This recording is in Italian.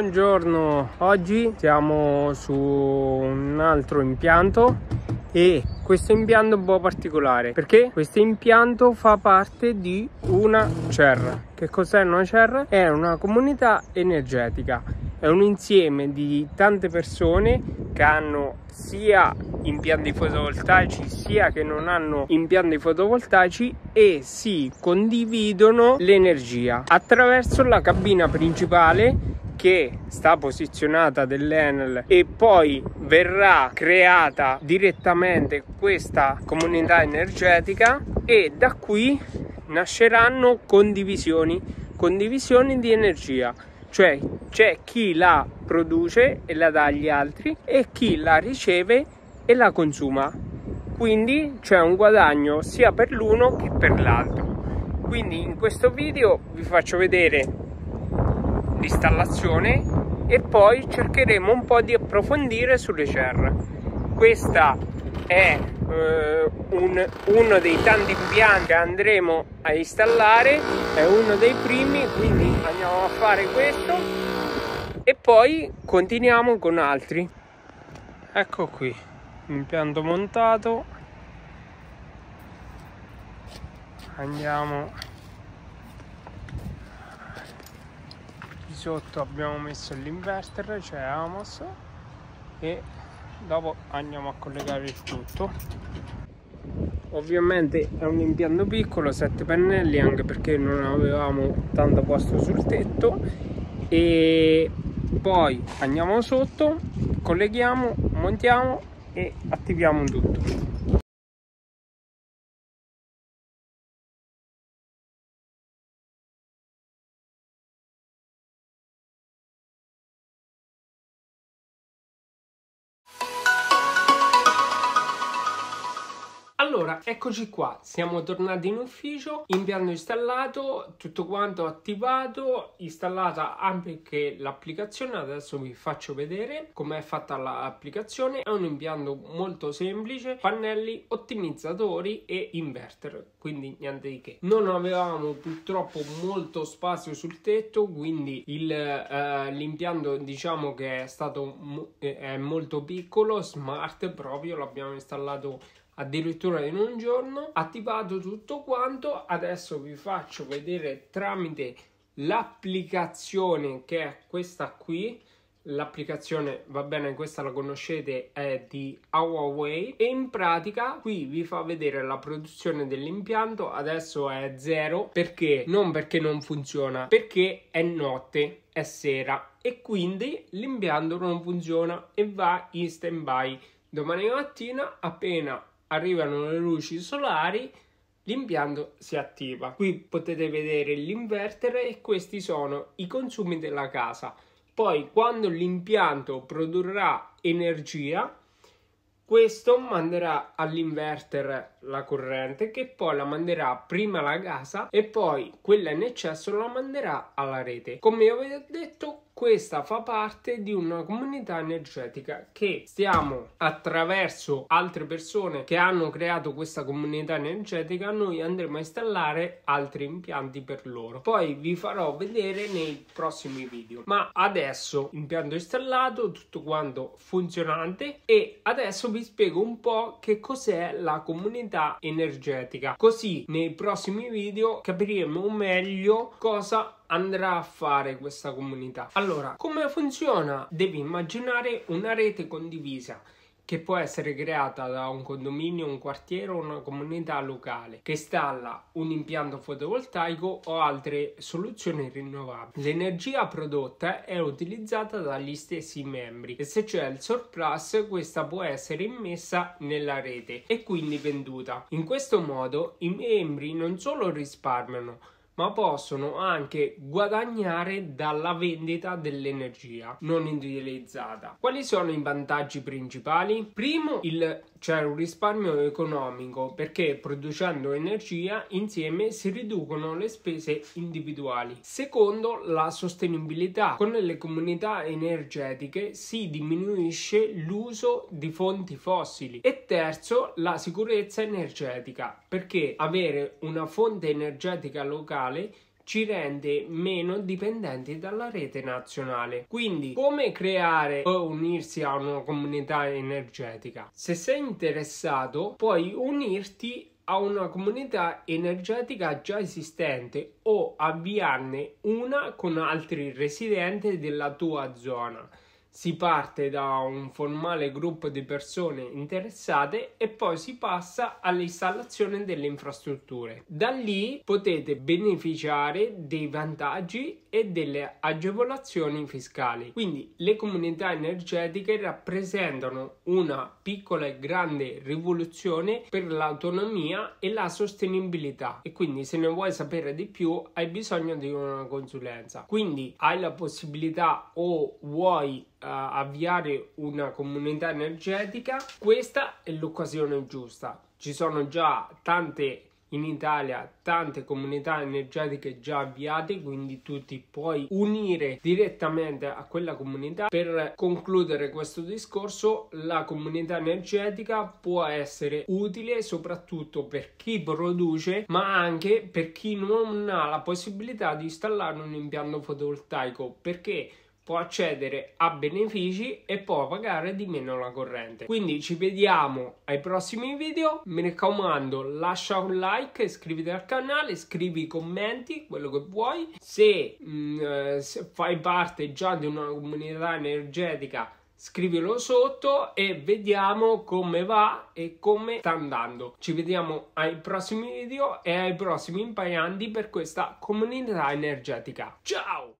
Buongiorno, oggi siamo su un altro impianto e questo impianto è un po' particolare perché questo impianto fa parte di una CER. Che cos'è una CER? È una comunità energetica, è un insieme di tante persone che hanno sia impianti fotovoltaici sia che non hanno impianti fotovoltaici e si condividono l'energia attraverso la cabina principale che sta posizionata dell'Enel e poi verrà creata direttamente questa comunità energetica e da qui nasceranno condivisioni condivisioni di energia. Cioè c'è chi la produce e la dà agli altri e chi la riceve e la consuma. Quindi c'è un guadagno sia per l'uno che per l'altro. Quindi in questo video vi faccio vedere l'installazione e poi cercheremo un po' di approfondire sulle CER. Questa è eh, un, uno dei tanti impianti che andremo a installare, è uno dei primi, quindi andiamo a fare questo e poi continuiamo con altri. Ecco qui, impianto montato. Andiamo sotto abbiamo messo l'inverter cioè Amos e dopo andiamo a collegare il tutto. Ovviamente è un impianto piccolo 7 pannelli anche perché non avevamo tanto posto sul tetto. E poi andiamo sotto colleghiamo montiamo e attiviamo tutto Allora, eccoci qua, siamo tornati in ufficio, impianto installato, tutto quanto attivato, installata anche l'applicazione, adesso vi faccio vedere come è fatta l'applicazione, è un impianto molto semplice, pannelli, ottimizzatori e inverter, quindi niente di che. Non avevamo purtroppo molto spazio sul tetto, quindi eh, l'impianto diciamo che è stato è molto piccolo, smart proprio, l'abbiamo installato addirittura in un giorno attivato tutto quanto adesso vi faccio vedere tramite l'applicazione che è questa qui. L'applicazione va bene questa la conoscete è di Huawei. E in pratica qui vi fa vedere la produzione dell'impianto. Adesso è zero. Perché? Non perché non funziona perché è notte è sera. E quindi l'impianto non funziona e va in stand by domani mattina appena arrivano le luci solari l'impianto si attiva. Qui potete vedere l'inverter e questi sono i consumi della casa. Poi quando l'impianto produrrà energia questo manderà all'inverter la corrente che poi la manderà prima alla casa e poi quella in eccesso la manderà alla rete. Come vi ho detto questa fa parte di una comunità energetica che stiamo attraverso altre persone che hanno creato questa comunità energetica noi andremo a installare altri impianti per loro. Poi vi farò vedere nei prossimi video. Ma adesso impianto installato tutto quanto funzionante e adesso vi spiego un po' che cos'è la comunità energetica. Così nei prossimi video capiremo meglio cosa andrà a fare questa comunità? Allora, come funziona? Devi immaginare una rete condivisa che può essere creata da un condominio, un quartiere o una comunità locale che installa un impianto fotovoltaico o altre soluzioni rinnovabili. L'energia prodotta è utilizzata dagli stessi membri e se c'è il surplus questa può essere immessa nella rete e quindi venduta. In questo modo i membri non solo risparmiano ma possono anche guadagnare dalla vendita dell'energia non utilizzata. Quali sono i vantaggi principali? Primo, il c'è un risparmio economico perché producendo energia insieme si riducono le spese individuali. Secondo, la sostenibilità. Con le comunità energetiche si diminuisce l'uso di fonti fossili. E terzo, la sicurezza energetica perché avere una fonte energetica locale ci rende meno dipendenti dalla rete nazionale. Quindi, come creare o unirsi a una comunità energetica? Se sei interessato, puoi unirti a una comunità energetica già esistente o avviarne una con altri residenti della tua zona si parte da un formale gruppo di persone interessate e poi si passa all'installazione delle infrastrutture. Da lì potete beneficiare dei vantaggi e delle agevolazioni fiscali. Quindi le comunità energetiche rappresentano una piccola e grande rivoluzione per l'autonomia e la sostenibilità e quindi se ne vuoi sapere di più hai bisogno di una consulenza. Quindi hai la possibilità o vuoi avviare una comunità energetica, questa è l'occasione giusta. Ci sono già tante in Italia tante comunità energetiche già avviate, quindi tu ti puoi unire direttamente a quella comunità. Per concludere questo discorso, la comunità energetica può essere utile soprattutto per chi produce, ma anche per chi non ha la possibilità di installare un impianto fotovoltaico, perché può accedere a benefici e può pagare di meno la corrente. Quindi ci vediamo ai prossimi video. Mi raccomando, lascia un like, iscriviti al canale, scrivi i commenti, quello che vuoi. Se, mh, mm, eh, se fai parte già di una comunità energetica scrivilo sotto e vediamo come va e come sta andando. Ci vediamo ai prossimi video e ai prossimi impaianti per questa comunità energetica. Ciao!